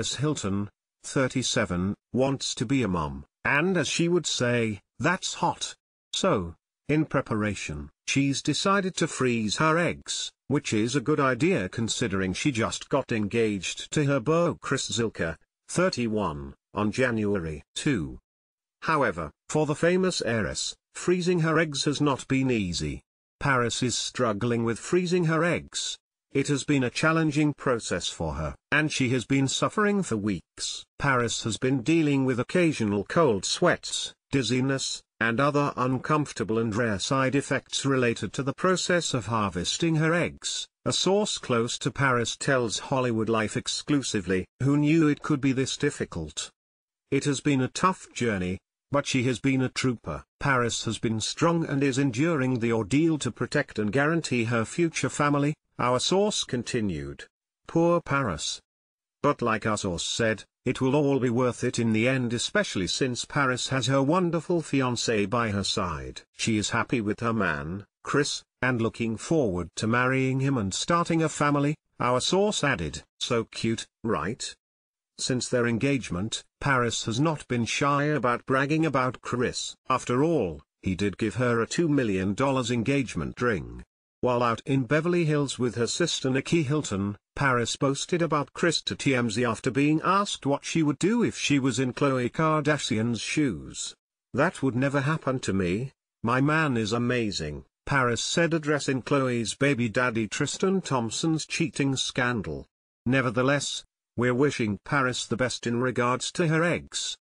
Paris Hilton, 37, wants to be a mom, and as she would say, that's hot. So, in preparation, she's decided to freeze her eggs, which is a good idea considering she just got engaged to her beau Chris Zylka, 31, on January 2. However, for the famous heiress, freezing her eggs has not been easy. Paris is struggling with freezing her eggs. It has been a challenging process for her, and she has been suffering for weeks. Paris has been dealing with occasional cold sweats, dizziness, and other uncomfortable and rare side effects related to the process of harvesting her eggs. A source close to Paris tells Hollywood Life exclusively, who knew it could be this difficult. It has been a tough journey, but she has been a trooper. Paris has been strong and is enduring the ordeal to protect and guarantee her future family, our source continued. Poor Paris. But like our source said, it will all be worth it in the end especially since Paris has her wonderful fiancé by her side. She is happy with her man, Chris, and looking forward to marrying him and starting a family, our source added. So cute, right? Since their engagement, Paris has not been shy about bragging about Chris. After all, he did give her a $2 million engagement ring. While out in Beverly Hills with her sister Nicky Hilton, Paris boasted about Chris to TMZ after being asked what she would do if she was in Khloe Kardashian's shoes. That would never happen to me, my man is amazing, Paris said addressing Khloe's baby daddy Tristan Thompson's cheating scandal. Nevertheless, we're wishing Paris the best in regards to her eggs.